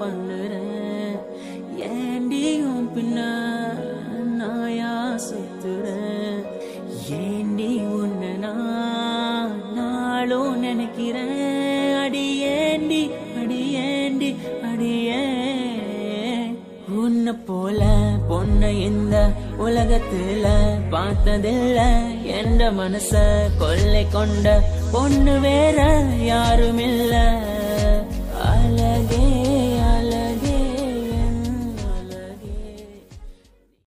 பண்ணுறேன். ஏண்டி உன் பின்ன நான் யாசித்துறேன். ஏண்டி உன்னை நான் நாளும் நினைக்கிறேன். அடி ஏண்டி அடி ஏண்டி அடியே உன்னை போல பொண்ணை இந்த உலகத்துல பார்த்ததில்ல. என்ற மனச கொள்ளை கொண்ட பொண்ணு வேற யாருமில்ல.